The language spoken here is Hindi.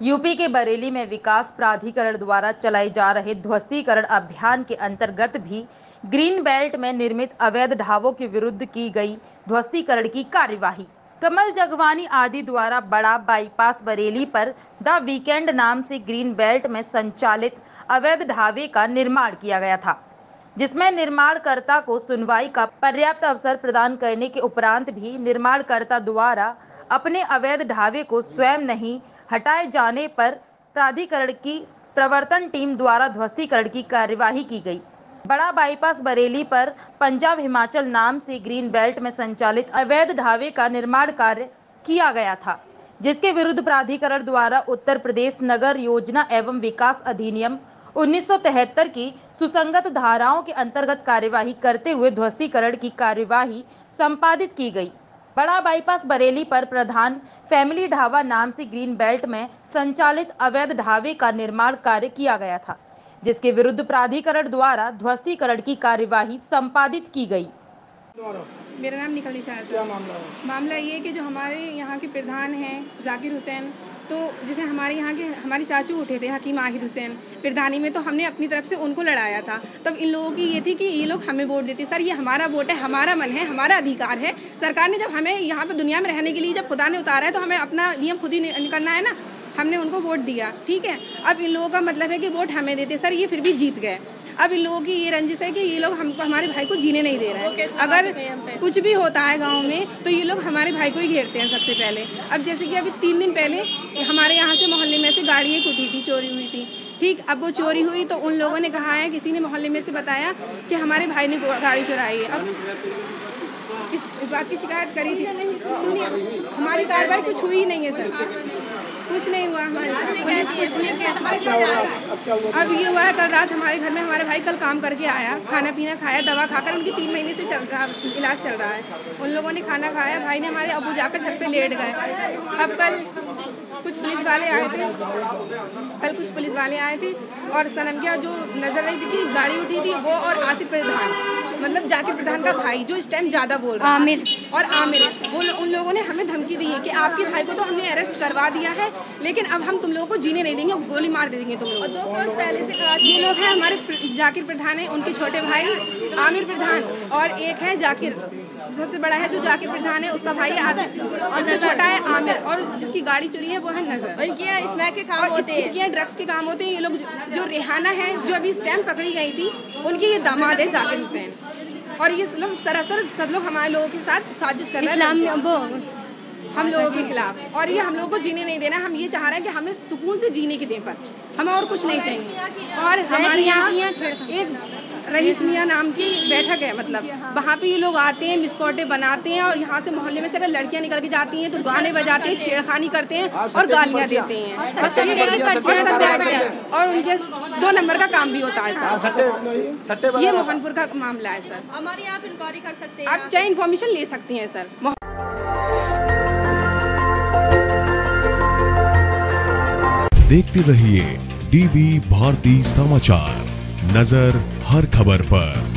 यूपी के बरेली में विकास प्राधिकरण द्वारा चलाए जा रहे ध्वस्तीकरण अभियान के अंतर्गत भी ग्रीन बेल्ट में निर्मित अवैध ढाबों के विरुद्ध की गई ध्वस्तीकरण की कार्यवाही। कमल जगवानी आदि द्वारा बड़ा बाईपास बरेली पर द वीकेंड नाम से ग्रीन बेल्ट में संचालित अवैध ढाबे का निर्माण किया गया था, जिसमें निर्माणकर्ता को सुनवाई का पर्याप्त अवसर प्रदान करने के उपरांत भी निर्माणकर्ता द्वारा अपने अवैध ढाबे को स्वयं नहीं हटाए जाने पर प्राधिकरण की प्रवर्तन टीम द्वारा ध्वस्तीकरण की कार्यवाही की गई। बड़ा बाईपास बरेली पर पंजाब हिमाचल नाम से ग्रीन बेल्ट में संचालित अवैध ढाबे का निर्माण कार्य किया गया था, जिसके विरुद्ध प्राधिकरण द्वारा उत्तर प्रदेश नगर योजना एवं विकास अधिनियम 1973 की सुसंगत धाराओं के अंतर्गत कार्यवाही करते हुए ध्वस्तीकरण की कार्यवाही संपादित की गई। बड़ा बाईपास बरेली पर प्रधान फैमिली ढाबा नाम से ग्रीन बेल्ट में संचालित अवैध ढाबे का निर्माण कार्य किया गया था जिसके विरुद्ध प्राधिकरण द्वारा ध्वस्तीकरण की कार्यवाही संपादित की गई। मेरा नाम निखल निशा मामला मामला ये कि जो हमारे यहाँ के प्रधान हैं जाकिर हुसैन तो जैसे हमारे यहाँ के, हमारे चाचू उठे थे, हकीम आहिद हुसैन प्रधानी में तो हमने अपनी तरफ़ से उनको लड़ाया था। तब इन लोगों की ये थी कि ये लोग हमें वोट देते, सर, ये हमारा वोट है, हमारा मन है, हमारा अधिकार है। सरकार ने जब हमें यहाँ पर दुनिया में रहने के लिए, जब खुदा ने उतारा है तो हमें अपना नियम खुद ही करना है ना? हमने उनको वोट दिया, ठीक है? अब इन लोगों का मतलब है कि वोट हमें देते, सर, ये फिर भी जीत गए। अब इन लोगों की ये रंजिश है कि ये लोग हमको हमारे भाई को जीने नहीं दे रहे हैं। अगर कुछ भी होता है गाँव में तो ये लोग हमारे भाई को ही घेरते हैं सबसे पहले। अब जैसे कि अभी तीन दिन पहले हमारे यहाँ से मोहल्ले में से गाड़ी एक उठी थी चोरी हुई थी। ठीक अब वो चोरी हुई तो उन लोगों ने कहा है किसी ने मोहल्ले में से बताया कि हमारे भाई ने गाड़ी चुराई है। अब इस, इस बात की शिकायत करी थी। सुनिए हमारी कार्रवाई कुछ हुई नहीं है सर। कुछ नहीं हुआ हमारे अब ये हुआ है, कल रात हमारे घर में हमारे भाई कल काम करके आया, खाना पीना खाया, दवा खाकर उनकी तीन महीने से चल रहा, इलाज चल रहा है। उन लोगों ने खाना खाया, भाई ने हमारे अबू जाकर छत पे लेट गए। अब कल कुछ पुलिस वाले आए थे। कल कुछ पुलिस वाले आए थे और उसका नाम क्या जो नज़र आई थी कि गाड़ी उठी थी, वो और आसिफ प्रधान मतलब जाकिर प्रधान का भाई जो इस टाइम ज़्यादा बोल रहा है। आमिर। और आमिर वो उन लोगों ने हमें धमकी दी है कि आपके भाई को तो हमने अरेस्ट करवा दिया है लेकिन अब हम तुम लोगों को जीने नहीं देंगे गोली मार दे देंगे तुम लोग दो पहले से ये लोग हैं हमारे जाकिर प्रधान है उनके छोटे भाई आमिर प्रधान और एक है जाकिर। सबसे बड़ा है जो जाकिर प्रधान है उसका भाई आसिफ और सबसे छोटा है आमिर और जिसकी गाड़ी चुरी है वो है नज़र। के काम होते हैं। ड्रग्स के काम होते हैं। ये लोग जो रेहाना है जो अभी स्टैम्प पकड़ी गई थी उनकी ये दामाद है जाकिर हुसैन। और ये लोग सरासर सब लोग हमारे लोगों के साथ साजिश कर रहे हैं हम लोगों के खिलाफ। और ये हम लोगों को जीने नहीं देना हम ये चाह रहे हैं कि हमें सुकून से जीने की दें पर। हमें और कुछ नहीं चाहिए और हमारे यहाँ एक रईस मियाँ नाम की बैठक है मतलब। वहाँ पे ये लोग आते हैं मिसकोटे बनाते हैं और यहाँ से मोहल्ले में से अगर लड़कियाँ निकल के जाती हैं तो गाने बजाते हैं छेड़खानी करते हैं और गालियाँ देते हैं। और उनके दो नंबर का काम भी होता है सर। ये मोहनपुर का मामला है सर। हमारी आप इंक्वायरी कर सकते हैं आप चाहे इन्फॉर्मेशन ले सकती हैं सर। देखते रहिए डीबी भारती समाचार। नज़र हर खबर पर।